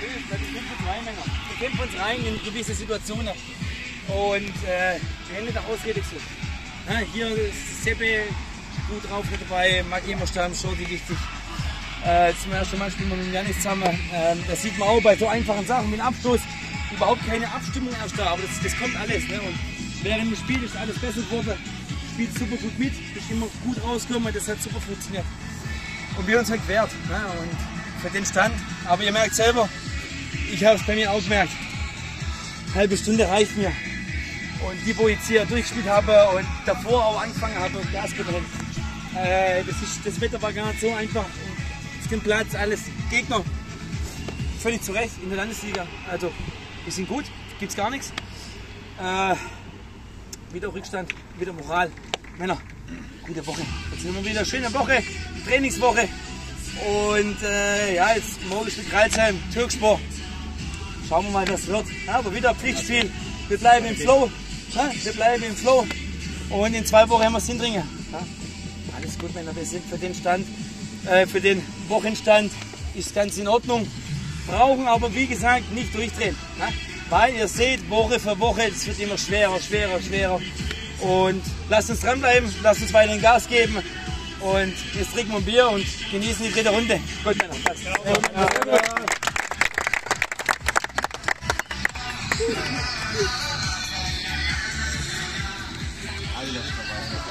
Wir kämpfen uns rein, in gewisse Situationen. Und äh, wir haben nicht eine Ausrede gesucht. Ja, hier ist Seppe gut drauf mit dabei, Maggi immer Stamm, Shorty wichtig. Äh, zum ersten Mal spielen wir mit Janis zusammen. Ähm, das sieht man auch bei so einfachen Sachen wie ein Abstoß. Überhaupt keine Abstimmung erst da, aber das, das kommt alles. Ne? Und während dem Spiel ist alles besser geworden. Spielt super gut mit, ist immer gut rausgekommen, das hat super funktioniert. Und wir uns halt gewehrt. Ne? Und für den Stand. Aber ihr merkt selber, ich habe es bei mir auch gemerkt. Halbe Stunde reicht mir. Und die, wo ich jetzt hier durchgespielt habe und davor auch angefangen habe, Gas gebrannt. Äh, das, ist, das Wetter war gar nicht so einfach. Auf dem Platz alles Gegner. Völlig zu Recht in der Landesliga. Also, wir sind gut, gibt's gar nichts. Äh, wieder Rückstand, wieder Moral. Männer, gute Woche. Jetzt sind wir wieder schöne Woche, Trainingswoche. Und äh, ja, jetzt morgen spielt Kreilsheim, Türkspor. Schauen wir mal, was wird. Ja, aber wieder Pflichtspiel. Wir bleiben im Flow. Ja, wir bleiben im Flow. Und in zwei Wochen haben wir Sindringe. Ja, alles gut, Männer. Wir sind für den Stand, äh, für den Wochenstand ist ganz in Ordnung. Brauchen aber, wie gesagt, nicht durchdrehen. Weil ihr seht, Woche für Woche, es wird immer schwerer, schwerer, schwerer. Und lasst uns dranbleiben, lasst uns weiterhin Gas geben. Und jetzt trinken wir ein Bier und genießen die dritte Runde. Gut, Männer. Passt. Ja. ありがとうございます。